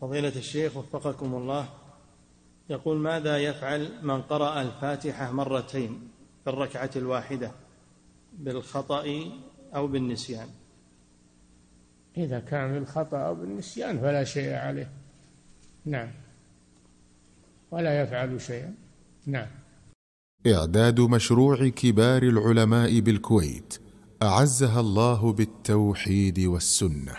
فضيلة الشيخ وفقكم الله يقول ماذا يفعل من قرأ الفاتحة مرتين في الركعة الواحدة بالخطأ أو بالنسيان؟ إذا كان بالخطأ أو بالنسيان فلا شيء عليه. نعم. ولا يفعل شيئا. نعم. إعداد مشروع كبار العلماء بالكويت أعزها الله بالتوحيد والسنة.